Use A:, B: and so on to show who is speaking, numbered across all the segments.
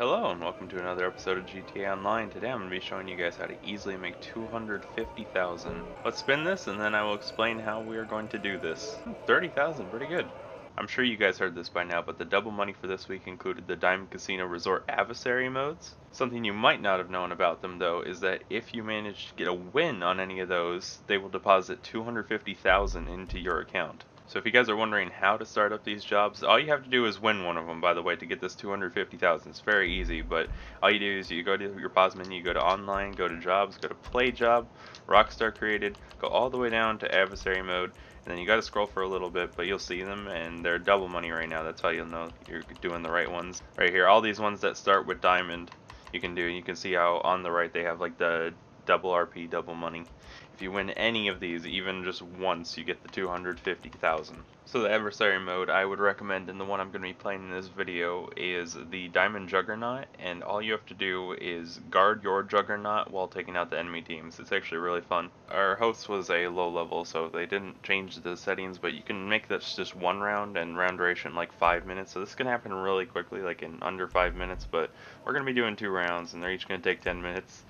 A: Hello and welcome to another episode of GTA Online. Today I'm going to be showing you guys how to easily make 250,000. Let's spin this and then I will explain how we are going to do this. 30,000, pretty good. I'm sure you guys heard this by now, but the double money for this week included the Diamond Casino Resort Adversary modes. Something you might not have known about them though is that if you manage to get a win on any of those, they will deposit 250,000 into your account. So if you guys are wondering how to start up these jobs, all you have to do is win one of them, by the way, to get this 250,000. It's very easy, but all you do is you go to your pause menu, you go to online, go to jobs, go to play job, Rockstar created, go all the way down to adversary mode, and then you got to scroll for a little bit, but you'll see them, and they're double money right now. That's how you'll know you're doing the right ones. Right here, all these ones that start with diamond, you can do. You can see how on the right they have like the double RP, double money. If you win any of these, even just once, you get the 250,000. So the adversary mode I would recommend, and the one I'm going to be playing in this video, is the Diamond Juggernaut, and all you have to do is guard your Juggernaut while taking out the enemy teams. It's actually really fun. Our host was a low level, so they didn't change the settings, but you can make this just one round, and round duration like 5 minutes, so this can happen really quickly, like in under 5 minutes, but we're going to be doing two rounds, and they're each going to take 10 minutes.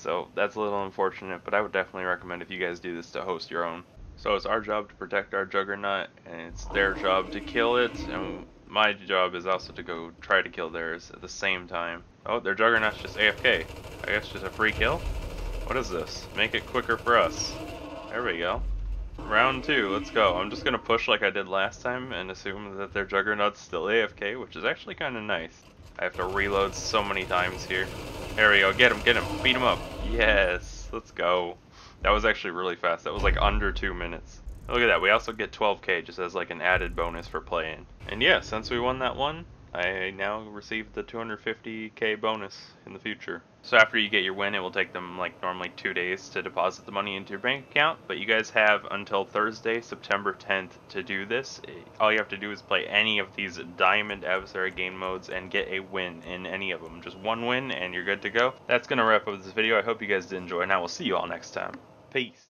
A: So that's a little unfortunate, but I would definitely recommend if you guys do this to host your own. So it's our job to protect our Juggernaut, and it's their job to kill it, and my job is also to go try to kill theirs at the same time. Oh, their Juggernaut's just AFK. I guess just a free kill? What is this? Make it quicker for us. There we go. Round two, let's go. I'm just gonna push like I did last time and assume that their Juggernaut's still AFK, which is actually kind of nice. I have to reload so many times here. There we go. Get him, get him. Beat him up. Yes. Let's go. That was actually really fast. That was like under two minutes. Look at that. We also get 12k just as like an added bonus for playing. And yeah, since we won that one, I now receive the 250k bonus in the future. So after you get your win, it will take them like normally two days to deposit the money into your bank account, but you guys have until Thursday, September 10th to do this. All you have to do is play any of these Diamond Adversary game modes and get a win in any of them. Just one win and you're good to go. That's going to wrap up this video. I hope you guys did enjoy, and I will see you all next time. Peace.